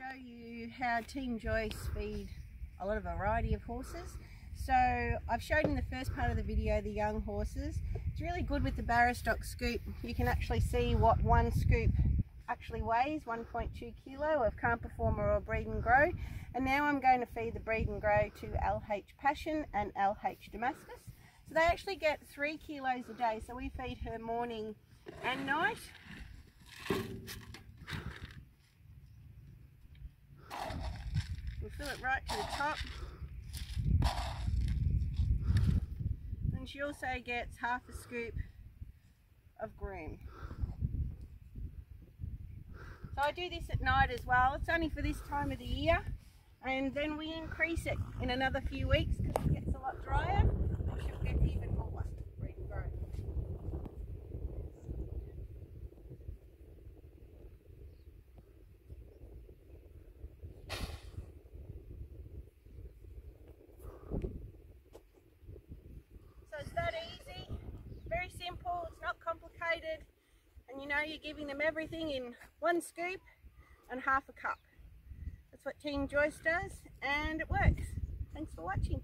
show you how Team Joyce feed a lot of variety of horses. So I've showed in the first part of the video the young horses. It's really good with the Barastoc scoop. You can actually see what one scoop actually weighs, 1.2 kilo of Calm Performer or Breed and Grow. And now I'm going to feed the Breed and Grow to LH Passion and LH Damascus. So they actually get three kilos a day. So we feed her morning and night. Fill it right to the top. And she also gets half a scoop of groom. So I do this at night as well. It's only for this time of the year. And then we increase it in another few weeks because it gets a lot drier. she'll get even more complicated and you know you're giving them everything in one scoop and half a cup. That's what Team Joyce does and it works. Thanks for watching.